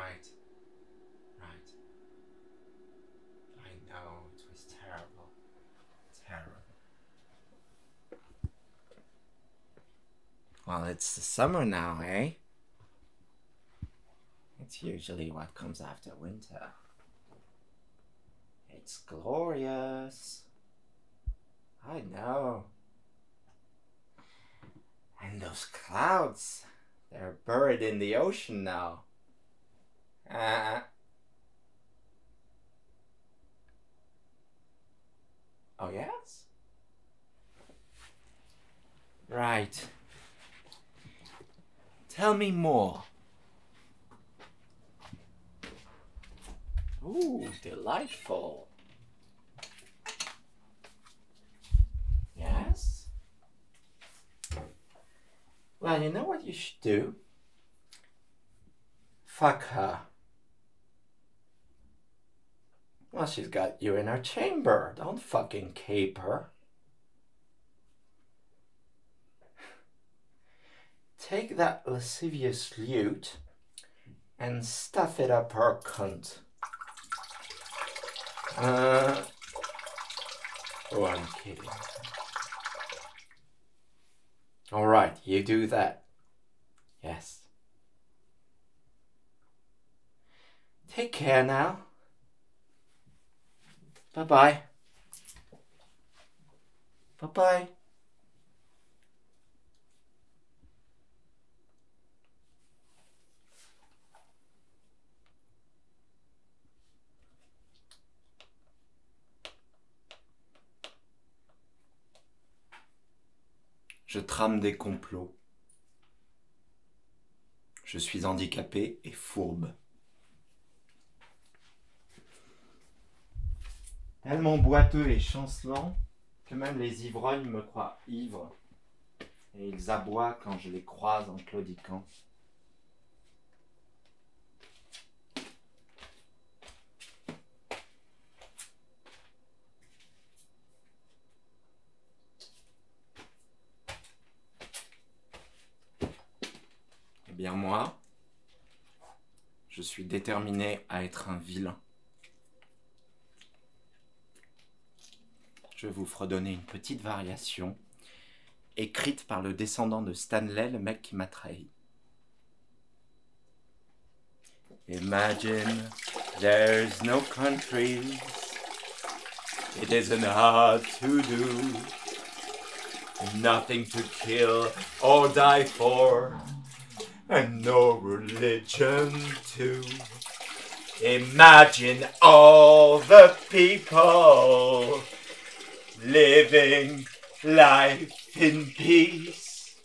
Right. Right. I know it was terrible. Terrible. Well, it's the summer now, eh? It's usually what comes after winter. It's glorious. I know. And those clouds, they're buried in the ocean now. Uh, oh, yes? Right. Tell me more. Ooh, delightful. Yes? Well, you know what you should do? Fuck her. Well, she's got you in her chamber. Don't fucking cape her. Take that lascivious lute and stuff it up her cunt. Uh, oh, I'm kidding. All right, you do that. Yes. Take care now. Bye bye. Bye bye. Je trame des complots. Je suis handicapé et fourbe. Tellement boiteux et chancelant que même les ivrognes me croient ivre. Et ils aboient quand je les croise en claudiquant. Eh bien moi, je suis déterminé à être un vilain. Je vais vous fredonner une petite variation, écrite par le descendant de Stanley, le mec qui m'a trahi. Imagine there's no countries. It isn't hard to do. Nothing to kill or die for. And no religion too. Imagine all the people living life in peace.